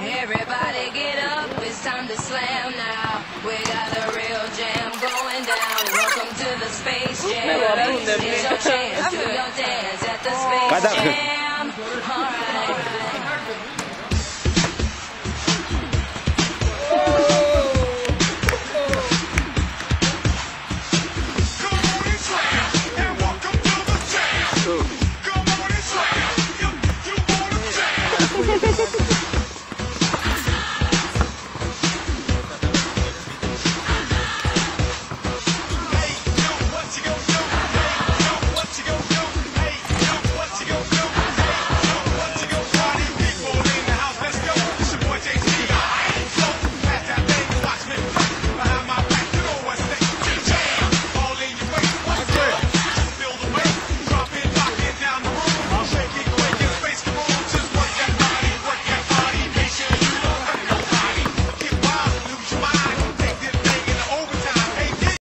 Everybody get up, it's time to slam now. We got a real jam going down. Welcome to the space jam. Here's your chance, do your dance at the space jam. Alright. Ha ha ha ha!